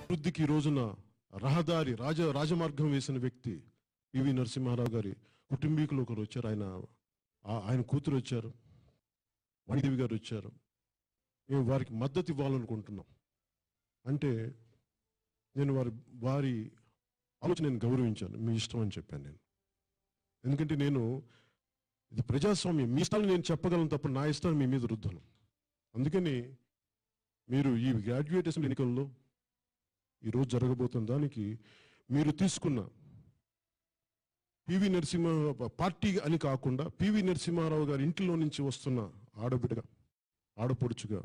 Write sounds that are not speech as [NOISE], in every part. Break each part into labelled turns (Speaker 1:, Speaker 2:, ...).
Speaker 1: అభివృద్ధికి రోజున రహదారి రాజ రాజమార్గం వేసిన వ్యక్తి పివి నరసింహారావు గారి కుటుంబీకులు ఒకరు వచ్చారు. ఆయన ఆయన కూతురు వచ్చారు. వండివి గారు వచ్చారు. మేము వారికి మద్దతు ఇవ్వాలనుకుంటున్నాం. అంటే నేను వారి వారి ఆలోచన నేను గౌరవించాను. మీ ఇష్టం అని చెప్పాను నేను. ఎందుకంటే నేను ఇది ప్రజాస్వామ్యం. మీ ఇష్టాన్ని నేను చెప్పగలను తప్ప నా ఇష్టాన్ని మీ మీద రుద్దను. అందుకని మీరు ఈ గ్రాడ్యుయేటేషన్ ఎన్నికల్లో ఈరోజు జరగబోతున్న దానికి మీరు తీసుకున్న పివి నరసింహ పార్టీ అని కాకుండా పివి నరసింహారావు గారి ఇంటిలో నుంచి వస్తున్న ఆడబిడ్డగా ఆడపడుచుగా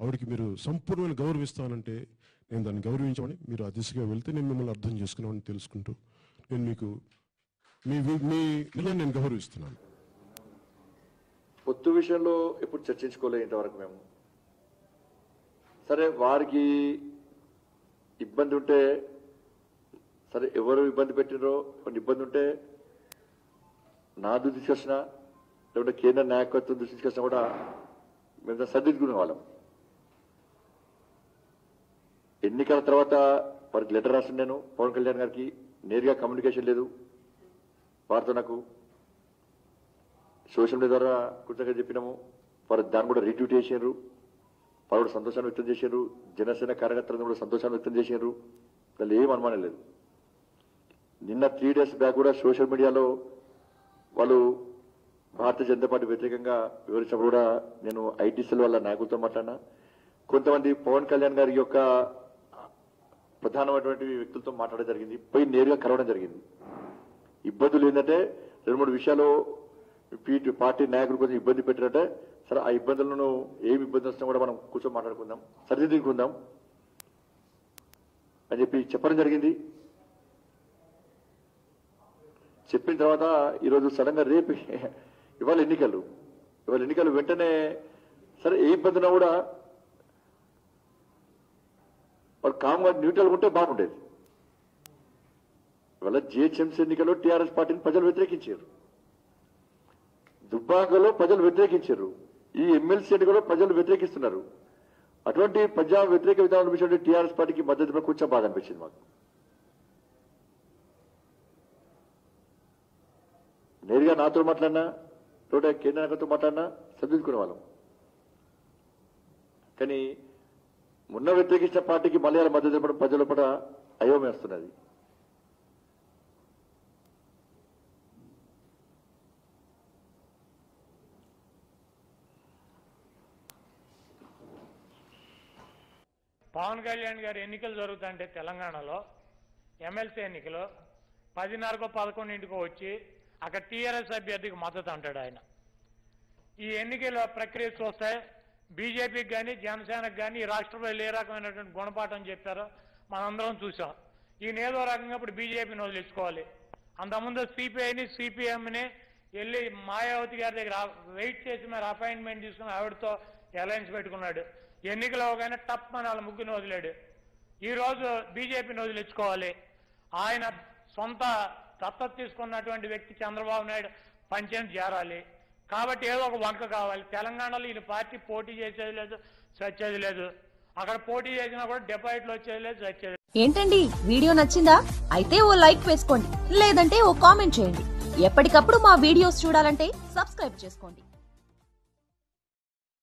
Speaker 1: ఆవిడకి మీరు సంపూర్ణమైన గౌరవిస్తానంటే నేను దాన్ని గౌరవించమని మీరు ఆ దిశగా వెళ్తే నేను మిమ్మల్ని అర్థం చేసుకున్నామని తెలుసుకుంటూ నేను మీకు మీ మీ నేను గౌరవిస్తున్నాను.
Speaker 2: పొత్తు విషయంలో ఎప్పుడు చర్చించుకోలే ఇంతవరకు మేము. సరే వారికి ఇబ్బంది ఉంటే సరే ఎవరు ఇబ్బంది పెట్టినరో కొన్ని ఇబ్బంది ఉంటే నా తీసుకొచ్చిన తీసుకొచ్చినా లేకుంటే కేంద్ర నాయకత్వం తీసుకొచ్చినా కూడా మేము సర్దిద్దుకునే వాళ్ళం. ఎన్నికల తర్వాత వారికి లెటర్ రాసిన నేను పవన్ కళ్యాణ్ గారికి నేరుగా కమ్యూనికేషన్ లేదు. వారితో నాకు సోషల్ మీడియా ద్వారా కృతజ్ఞత చెప్పినాము. వారు దాన్ని కూడా రిట్యూట్ చేశారు వారు కూడా సంతోషాన్ని వ్యక్తం చేశారు జనసేన కార్యకర్తలను కూడా సంతోషాన్ని వ్యక్తం చేశారు దానిలో ఏం అనుమానం లేదు. నిన్న త్రీ డేస్ బ్యాక్ కూడా సోషల్ మీడియాలో వాళ్ళు భారతీయ జనతా పార్టీ వ్యతిరేకంగా వివరించినప్పుడు కూడా నేను ఐటీసీల వల్ల వాళ్ళ నాయకులతో మాట్లాడినా. కొంతమంది పవన్ కళ్యాణ్ గారి యొక్క ప్రధానమైనటువంటి వ్యక్తులతో మాట్లాడడం జరిగింది. పోయి నేరుగా కలవడం జరిగింది. ఇబ్బందులు ఏంటంటే రెండు మూడు విషయాలు పీ- పార్టీ నాయకులు కొంచెం ఇబ్బంది పెట్టినట్టే సరే ఆ ఇబ్బందులను ఏమి ఇబ్బంది వచ్చినా కూడా మనం కూర్చొని మాట్లాడుకుందాం. సరిదిద్దుకుందాం అని చెప్పి చెప్పడం జరిగింది. చెప్పిన తర్వాత ఈరోజు సడన్గా రేపు [LAUGHS] ఇవాళ ఎన్నికలు. ఇవాళ ఎన్నికలు వెంటనే సరే ఏ ఇబ్బంది ఉన్నా కూడా వాళ్ళు కామ్గా న్యూట్రల్ ఉంటే బాగుండేది. ఇవాళ జిహెచ్ఎంసీ ఎన్నికల్లో టీఆర్ఎస్ పార్టీని ప్రజలు వ్యతిరేకించారు. దుబ్బాకలో ప్రజలు వ్యతిరేకించారు. ఈ ఎమ్మెల్సీ కూడా ప్రజలు వ్యతిరేకిస్తున్నారు. అటువంటి ప్రజా వ్యతిరేక విధానం విషయంలో టీఆర్ఎస్ పార్టీకి మద్దతు ఇవ్వడం కొంచెం బాధ అనిపించింది మాకు. నేరుగా నాతో మాట్లాడినా తోట కేంద్ర నాయకులతో మాట్లాడినా సర్దిద్దుకునే వాళ్ళం. కానీ మొన్న వ్యతిరేకించిన పార్టీకి మలయాళ మద్దతు ఇవ్వడం ప్రజల పట్ల అయోమేస్తున్నది
Speaker 3: పవన్ కళ్యాణ్ గారి ఎన్నికలు జరుగుతుంటే తెలంగాణలో ఎమ్మెల్సీ ఎన్నికలు పదిన్నరకో పదకొండింటికో వచ్చి అక్కడ టీఆర్ఎస్ అభ్యర్థికి మద్దతు అంటాడు ఆయన. ఈ ఎన్నికల ప్రక్రియ చూస్తే బీజేపీకి కానీ జనసేనకు కానీ ఈ రాష్ట్రంలో ఏ రకమైనటువంటి గుణపాఠం చెప్పారో మనందరం చూసాం ఈయన ఏదో రకంగా ఇప్పుడు బీజేపీని వదిలించుకోవాలి అంతకుముందు సిపిఐని సిపిఎంని వెళ్ళి మాయావతి గారి దగ్గర వెయిట్ చేసి మరి అపాయింట్మెంట్ తీసుకుని ఆవిడతో అలయన్స్ పెట్టుకున్నాడు. ఎన్నికలు అవగానే టప్ అని వాళ్ళ ముగ్గురిని వదిలాడు. ఈరోజు బీజేపీని వదిలించుకోవాలి. ఆయన సొంత దత్తత తీసుకున్నటువంటి వ్యక్తి చంద్రబాబు నాయుడు పంచాయతీ చేరాలి కాబట్టి ఏదో ఒక వంక కావాలి. తెలంగాణలో ఈయన పార్టీ పోటీ చేసేది లేదు సచ్చేది లేదు. అక్కడ పోటీ చేసినా కూడా డిపాజిట్లు వచ్చేది లేదు సచ్చేది
Speaker 4: ఏంటండి? వీడియో నచ్చిందా? అయితే ఓ లైక్ వేసుకోండి. లేదంటే ఓ కామెంట్ చేయండి. ఎప్పటికప్పుడు మా వీడియోస్ చూడాలంటే సబ్స్క్రైబ్ చేసుకోండి.